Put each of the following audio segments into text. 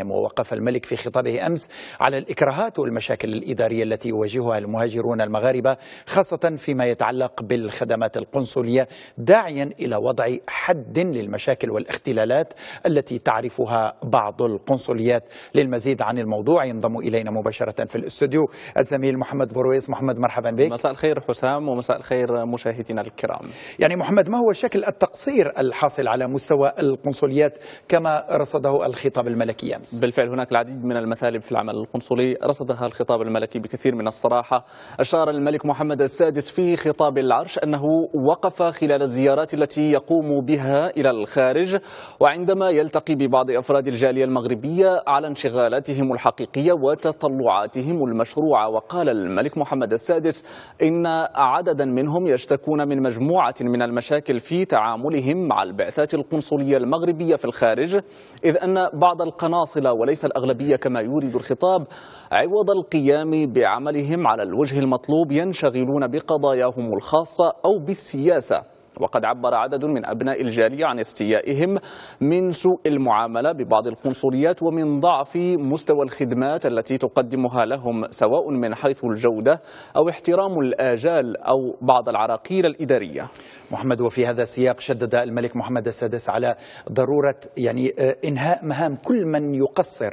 بلادهم ووقف الملك في خطابه أمس على الإكراهات والمشاكل الإدارية التي يواجهها المهاجرون المغاربة خاصة فيما يتعلق بالخدمات القنصلية داعيا إلى وضع حد للمشاكل والاختلالات التي تعرفها بعض القنصليات. للمزيد عن الموضوع ينضم إلينا مباشرة في الاستوديو الزميل محمد برويس. محمد مرحبا بك. مساء الخير حسام ومساء الخير مشاهدينا الكرام. يعني محمد ما هو شكل التقصير الحاصل على مستوى القنصليات كما رصده الخطاب الملكي أمس؟ بالفعل هناك العديد من المثالب في العمل القنصلي. رصدها الخطاب الملكي بكثير من الصراحة. أشار الملك محمد السادس في خطاب العرش أنه وقف خلال الزيارات التي يقوم بها إلى الخارج وعندما يلتقي ببعض أفراد الجالية المغربية على انشغالاتهم الحقيقية وتطلعاتهم المشروعة. وقال الملك محمد السادس إن عددا منهم يشتكون من مجموعة من المشاكل في تعاملهم مع البعثات القنصلية المغربية في الخارج إذ أن بعض القناصل وليس الأغلبية كما يورد الخطاب. عوض القيام بعملهم على الوجه المطلوب ينشغلون بقضاياهم الخاصة أو بالسياسة. وقد عبر عدد من أبناء الجالية عن استيائهم من سوء المعاملة ببعض القنصليات ومن ضعف مستوى الخدمات التي تقدمها لهم سواء من حيث الجودة أو احترام الآجال أو بعض العراقيل الإدارية. محمد وفي هذا السياق شدد الملك محمد السادس على ضرورة يعني إنهاء مهام كل من يقصر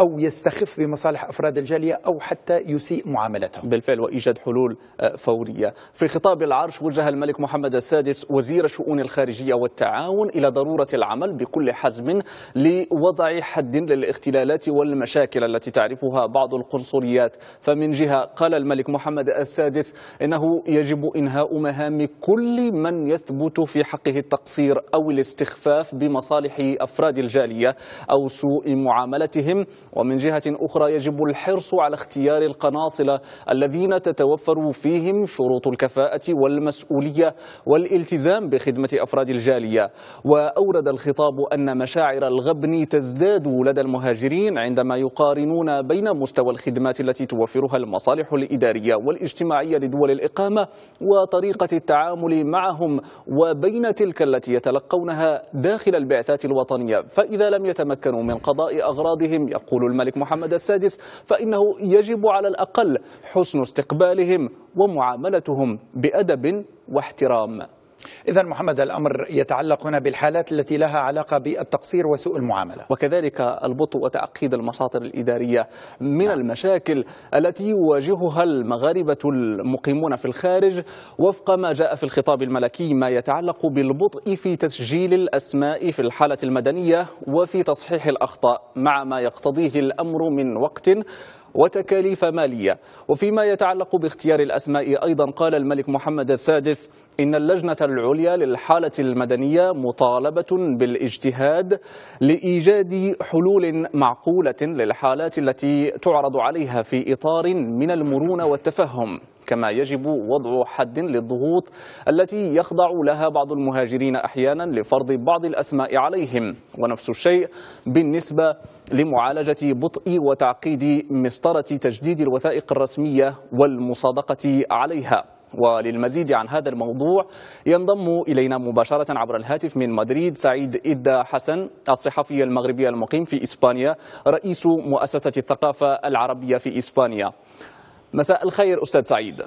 أو يستخف بمصالح أفراد الجالية أو حتى يسيء معاملتهم. بالفعل وإيجاد حلول فورية. في خطاب العرش وجه الملك محمد السادس وزير الشؤون الخارجية والتعاون إلى ضرورة العمل بكل حزم لوضع حد للاختلالات والمشاكل التي تعرفها بعض القنصليات. فمن جهة قال الملك محمد السادس إنه يجب إنهاء مهام كل من يثبت في حقه التقصير أو الاستخفاف بمصالح أفراد الجالية أو سوء معاملتهم. ومن جهة أخرى يجب الحرص على اختيار القناصلة الذين تتوفر فيهم شروط الكفاءة والمسؤولية والالتزام بخدمة أفراد الجالية. وأورد الخطاب أن مشاعر الغبن تزداد لدى المهاجرين عندما يقارنون بين مستوى الخدمات التي توفرها المصالح الإدارية والاجتماعية لدول الإقامة وطريقة التعامل معهم وبين تلك التي يتلقونها داخل البعثات الوطنية. فإذا لم يتمكنوا من قضاء أغراضهم يقول الملك محمد السادس فإنه يجب على الأقل حسن استقبالهم ومعاملتهم بأدب واحترام. إذا محمد الأمر يتعلق هنا بالحالات التي لها علاقة بالتقصير وسوء المعاملة وكذلك البطء وتعقيد المساطر الإدارية من نعم. المشاكل التي يواجهها المغاربة المقيمون في الخارج وفق ما جاء في الخطاب الملكي ما يتعلق بالبطء في تسجيل الأسماء في الحالة المدنية وفي تصحيح الأخطاء مع ما يقتضيه الأمر من وقت وتكاليف مالية. وفيما يتعلق باختيار الأسماء أيضا قال الملك محمد السادس إن اللجنة العليا للحالة المدنية مطالبة بالاجتهاد لإيجاد حلول معقولة للحالات التي تعرض عليها في إطار من المرونة والتفهم. كما يجب وضع حد للضغوط التي يخضع لها بعض المهاجرين أحيانا لفرض بعض الأسماء عليهم. ونفس الشيء بالنسبة لمعالجة بطء وتعقيد مسطرة تجديد الوثائق الرسمية والمصادقة عليها. وللمزيد عن هذا الموضوع ينضم إلينا مباشرة عبر الهاتف من مدريد سعيد إدى حسن الصحفي المغربي المقيم في إسبانيا رئيس مؤسسة الثقافة العربية في إسبانيا. مساء الخير أستاذ سعيد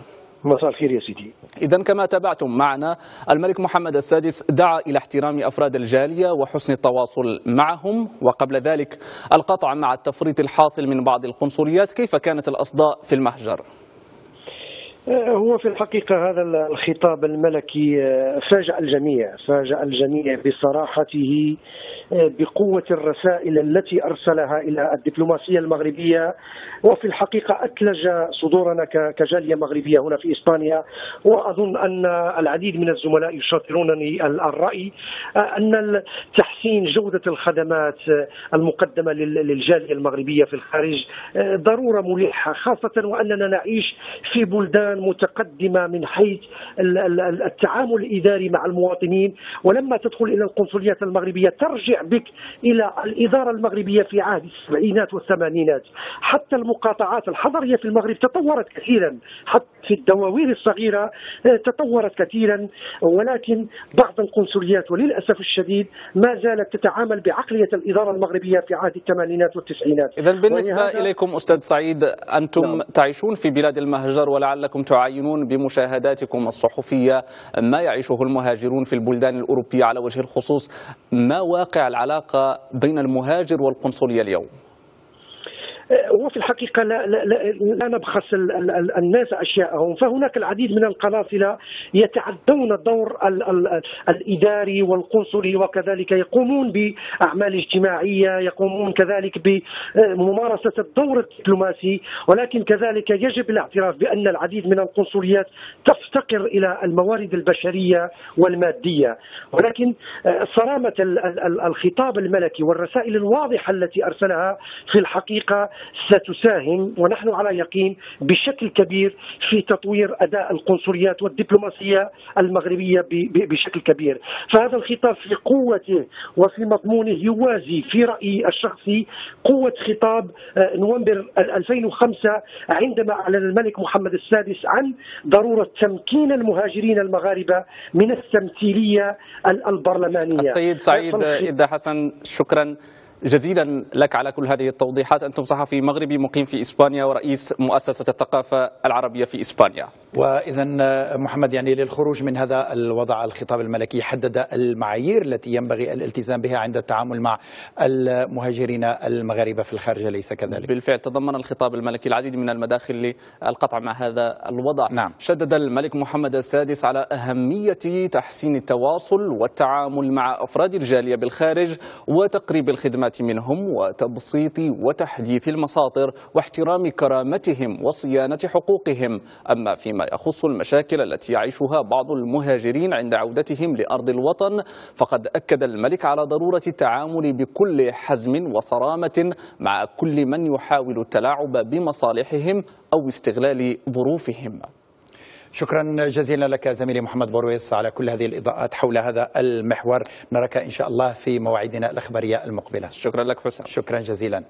مساء الخير يا سيدي إذا كما تابعتم معنا الملك محمد السادس دعا إلى احترام أفراد الجالية وحسن التواصل معهم وقبل ذلك القطع مع التفريط الحاصل من بعض القنصليات كيف كانت الأصداء في المحجر؟ هو في الحقيقة هذا الخطاب الملكي فاجأ الجميع فاجأ الجميع بصراحته بقوة الرسائل التي أرسلها إلى الدبلوماسية المغربية. وفي الحقيقة أثلج صدورنا كجالية مغربية هنا في إسبانيا. وأظن أن العديد من الزملاء يشاطرونني الرأي أن تحسين جودة الخدمات المقدمة للجالية المغربية في الخارج ضرورة ملحة خاصة وأننا نعيش في بلدان متقدمة من حيث التعامل الإداري مع المواطنين. ولما تدخل إلى القنصليات المغربية ترجع بك إلى الإدارة المغربية في عهد السبعينات والثمانينات. حتى المقاطعات الحضرية في المغرب تطورت كثيرا. حتى في الدواوين الصغيرة آه، تطورت كثيرا. ولكن بعض القنصليات وللأسف الشديد ما زالت تتعامل بعقلية الإدارة المغربية في عهد الثمانينات والتسعينات. إذا بالنسبة إليكم أستاذ سعيد أنتم نعم. تعيشون في بلاد المهجر ولعلكم تعاينون بمشاهداتكم الصحفية ما يعيشه المهاجرون في البلدان الأوروبية على وجه الخصوص ما واقع العلاقة بين المهاجر والقنصلية اليوم؟ وفي الحقيقة لا, لا, لا, نبخس الناس أشياءهم. فهناك العديد من القناصلة يتعدون الدور الإداري والقنصلي وكذلك يقومون بأعمال اجتماعية يقومون كذلك بممارسة الدور الدبلوماسي. ولكن كذلك يجب الاعتراف بأن العديد من القنصليات تفتقر إلى الموارد البشرية والمادية. ولكن صرامة الخطاب الملكي والرسائل الواضحة التي أرسلها في الحقيقة ستساهم ونحن على يقين بشكل كبير في تطوير أداء القنصليات والدبلوماسية المغربية بشكل كبير، فهذا الخطاب في قوته وفي مضمونه يوازي في رأيي الشخصي قوة خطاب آه، نوفمبر 2005 عندما أعلن الملك محمد السادس عن ضرورة تمكين المهاجرين المغاربة من التمثيلية البرلمانية. السيد سعيد إذا حسن شكرا جزيلا لك على كل هذه التوضيحات. أنتم صحفي مغربي مقيم في إسبانيا ورئيس مؤسسة الثقافة العربية في إسبانيا. وإذا محمد يعني للخروج من هذا الوضع الخطاب الملكي حدد المعايير التي ينبغي الالتزام بها عند التعامل مع المهاجرين المغاربة في الخارج ليس كذلك؟ بالفعل تضمن الخطاب الملكي العديد من المداخل للقطع مع هذا الوضع. نعم. شدد الملك محمد السادس على أهمية تحسين التواصل والتعامل مع أفراد الجالية بالخارج وتقريب الخدمات منهم وتبسيط وتحديث المساطر واحترام كرامتهم وصيانة حقوقهم. أما فيما يخص المشاكل التي يعيشها بعض المهاجرين عند عودتهم لأرض الوطن فقد أكد الملك على ضرورة التعامل بكل حزم وصرامة مع كل من يحاول التلاعب بمصالحهم أو استغلال ظروفهم. شكرا جزيلا لك زميلي محمد بورويس على كل هذه الإضاءات حول هذا المحور. نراك إن شاء الله في مواعيدنا الأخبارية المقبلة. شكرا لك حسن شكرا جزيلا.